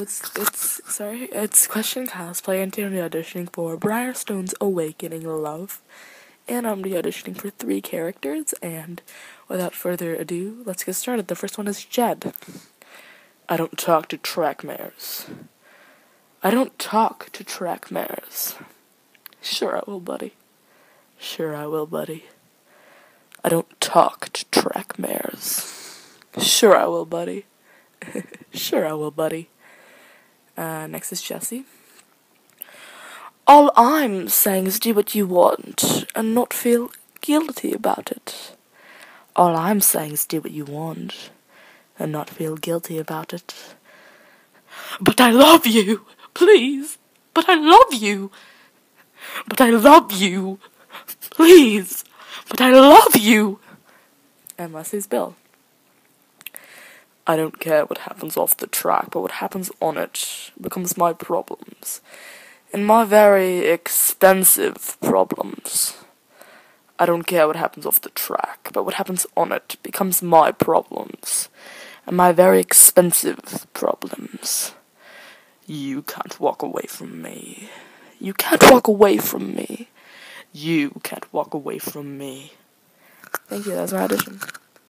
It's it's sorry, it's question cosplay and I'm auditioning for Breyer Stone's Awakening Love. And I'm auditioning for three characters and without further ado, let's get started. The first one is Jed. I don't talk to track mares. I don't talk to track mares. Sure I will, buddy. Sure I will, buddy. I don't talk to track mares. Sure I will, buddy. sure I will, buddy. Uh, next is Jesse. All I'm saying is do what you want and not feel guilty about it. All I'm saying is do what you want and not feel guilty about it. But I love you, please. But I love you. But I love you, please. But I love you. And Leslie's Bill. I don't care what happens off the track, but what happens on it becomes my problems. And my very expensive problems. I don't care what happens off the track, but what happens on it becomes my problems. And my very expensive problems. You can't walk away from me. You can't walk away from me. You can't walk away from me. Thank you, that's my audition.